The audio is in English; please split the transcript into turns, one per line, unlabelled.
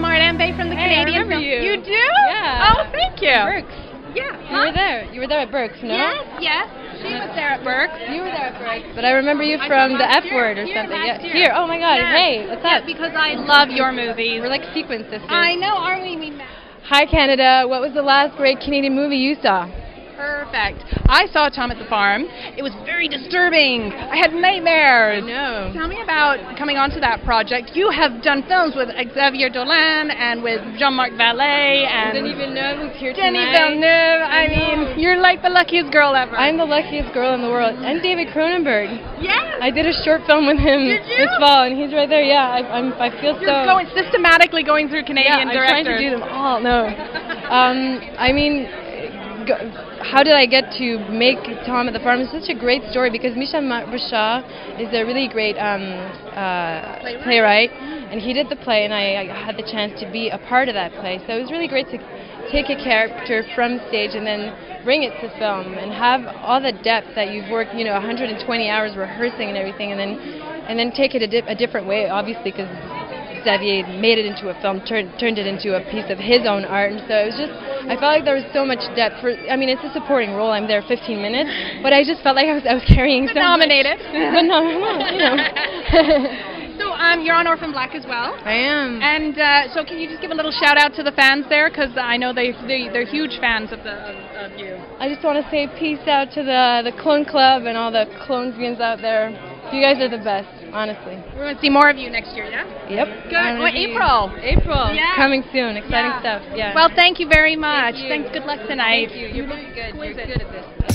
Linda from the hey, Canadian Remember You. you do?
Yeah.
Oh, thank you. Brooks. Yeah. You huh? were there. You were there at Brooks, no?
Yes, yes. She was there at Brooks.
You were there at Brooks. But I remember you from the F word or something. Yeah. Here. Oh my God.
Yes.
Hey, what's up?
Because I love your movies.
We're like sequence sisters.
I know, aren't we?
Hi Canada. What was the last great Canadian movie you saw?
Perfect. I saw Tom at the Farm. It was very disturbing. I had nightmares.
No.
Tell me about coming onto that project. You have done films with Xavier Dolan and with Jean-Marc Vallée and
Denis Villeneuve who's here
Denis
tonight.
Villeneuve. I mean, you're like the luckiest girl ever.
I'm the luckiest girl in the world. And David Cronenberg.
yes.
I did a short film with him this fall, and he's right there. Yeah, I, I'm. I feel
You're
so.
going systematically going through Canadian
yeah, I'm trying to do them all. No. Um, I mean, go, how did I get to make Tom at the Farm? It's such a great story because Michel Ma- Bouchard is a really great um, uh,
Playwright?
playwright, and he did the play, and I, I had the chance to be a part of that play. So it was really great to take a character from stage and then bring it to film and have all the depth that you've worked, you know, 120 hours rehearsing and everything, and then and then take it a, di- a different way, obviously, because Xavier made it into a film, turned turned it into a piece of his own art, and so it was just. I felt like there was so much depth. For I mean, it's a supporting role. I'm there 15 minutes, but I just felt like I was I was carrying
But
so
nominated.
Much. But no, no, you know.
so um, you're on Orphan Black as well.
I am.
And uh, so, can you just give a little shout out to the fans there? Because I know they, they they're huge fans of the of, of you.
I just want to say peace out to the the Clone Club and all the clonesbians out there. You guys are the best, honestly.
We're going to see more of you next year, yeah?
Yep.
Good.
I'm
Well, April.
April.
Yeah.
Coming soon. Exciting
Yeah.
stuff. Yeah.
Well, thank you very much.
you.
Thanks. Good luck tonight.
Thank you. You're really good. You're good at this.